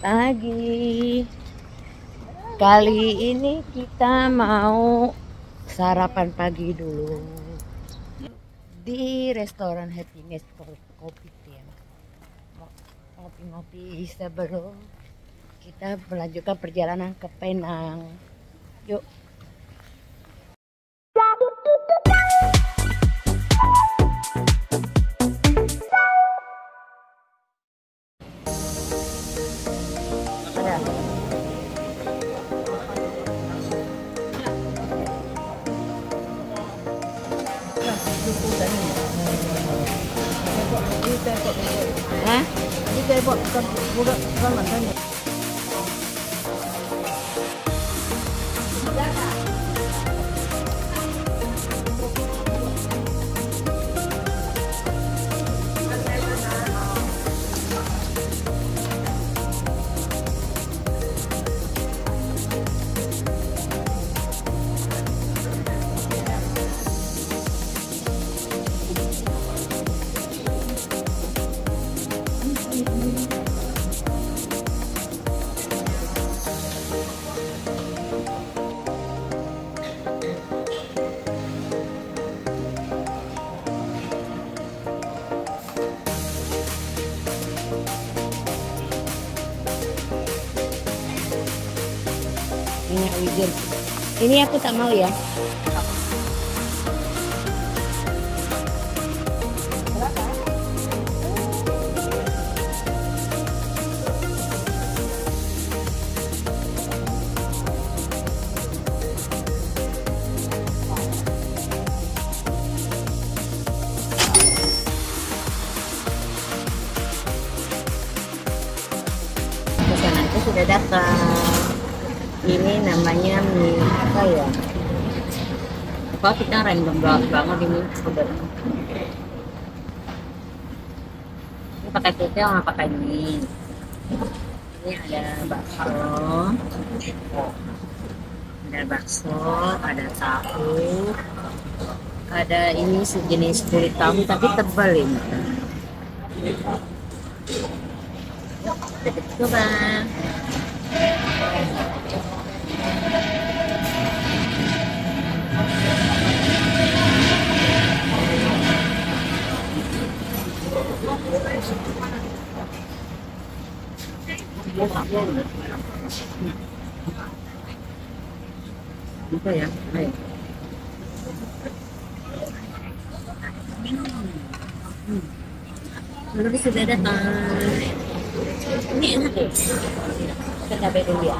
pagi. Kali ini kita mau sarapan pagi dulu di restoran Happiness Kopi Tiam. Ngopi-ngopi sebelum kita melanjutkan perjalanan ke Penang. Yuk. Buat bukan bukan bukan mantannya. Wijen. Ini aku tak mau ya. Sudah datang. Ini namanya mie apa ya? Apa kita random banget banget ini sebenarnya. Ini pakai kutil nggak pakai mie. Ini ada bakso, ada bakso, ada tahu, ada ini sejenis kulit tahu tapi tebal ini. Coba. Apa ya? Ayo. Hmm. Sudah datang. Ini enak ya? Kita dulu ya.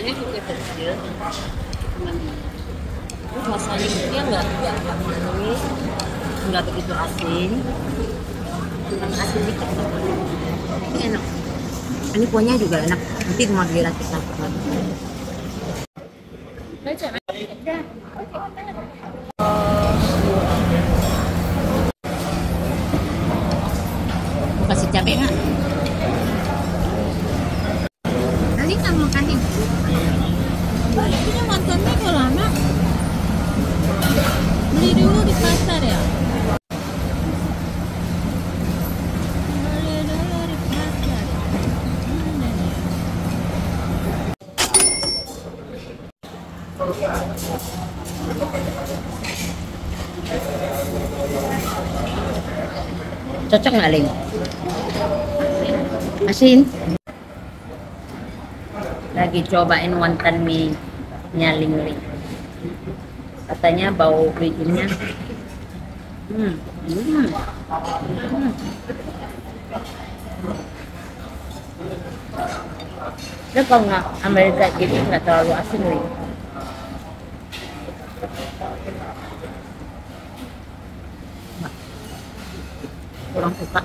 Kacangnya juga kecil. Terus rasanya dia nggak nggak manis, nggak begitu asin, cuma asin dikit. Ini enak. Ini kuahnya juga enak. Nanti mau lagi. Nggak makan itu? Punya mantannya kok lama? Beli dulu di pasar ya? Cocok nggak, Ling? Asin? lagi cobain wonton mie nya lingling katanya bau bijinya, hmm. Hmm. Hmm. Dia kalau nggak Amerika jadi nggak terlalu asin nih. Kurang suka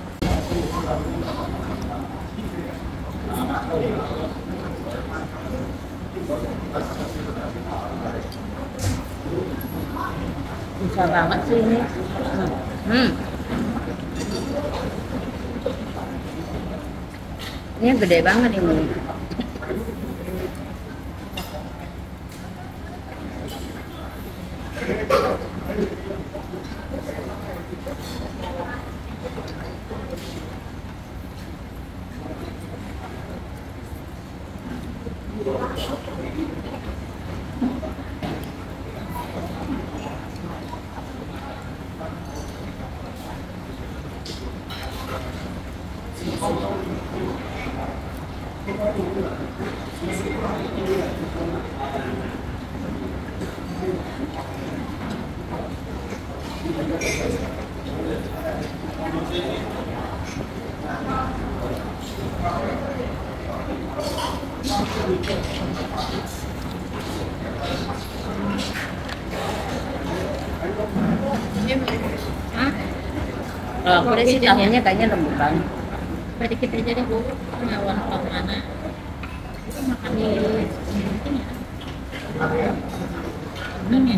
susah banget sih ini hmm. ini gede banget ini Hah? Kalau aku sih tahunya kayaknya rembukan. Coba dikit aja deh bu, ke mana? Itu makan di ini ya. Ini ya.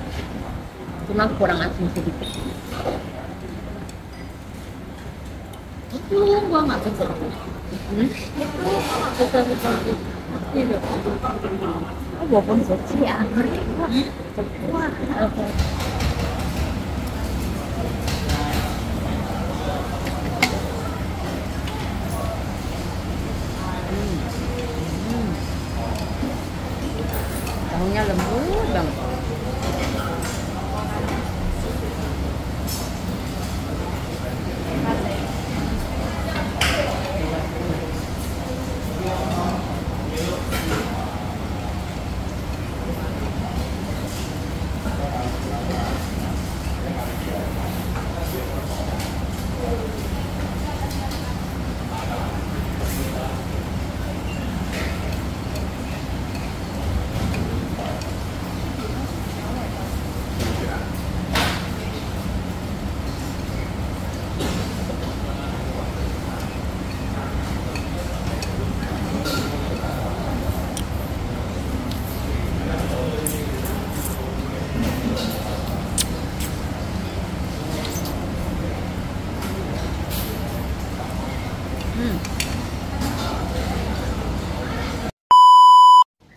Cuma kurang asin sedikit. itu gua nggak suka. Hmm? Suka suka itu. Oh, walaupun suci ya. Wah, oke. Tahunya lembut banget.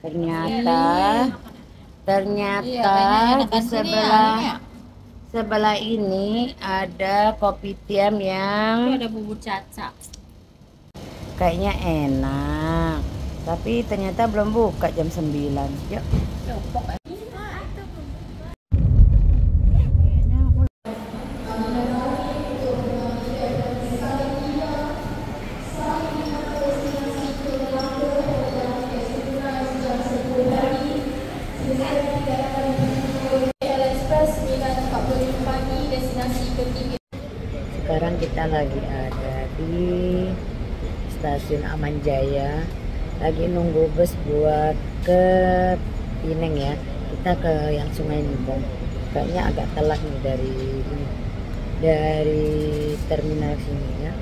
Ternyata ternyata Iya, di sebelah ya. sebelah ini ada kopi tiam Itu yang ada bubur caca. kayaknya enak. Tapi ternyata belum buka jam 9. Yuk. Copok ya. Sekarang lagi ada di stasiun Aman Jaya. Lagi nunggu bus buat ke Pineng ya. Kita ke yang Sungai Nibong. Kayaknya agak telat nih dari. Dari terminal sini ya.